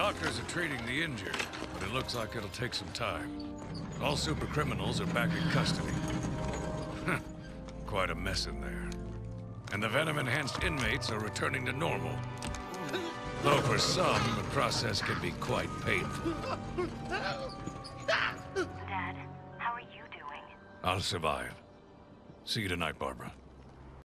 Doctors are treating the injured, but it looks like it'll take some time. All super criminals are back in custody. Quite a mess in there. And the venom-enhanced inmates are returning to normal. Though for some, the process can be quite painful. Dad, how are you doing? I'll survive. See you tonight, Barbara.